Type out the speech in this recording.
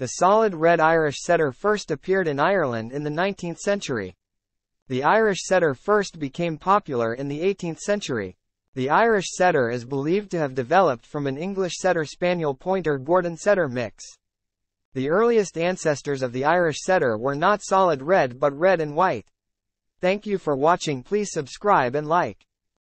The solid red Irish setter first appeared in Ireland in the 19th century. The Irish setter first became popular in the 18th century. The Irish setter is believed to have developed from an English setter spaniel pointer Gordon setter mix. The earliest ancestors of the Irish setter were not solid red but red and white. Thank you for watching please subscribe and like.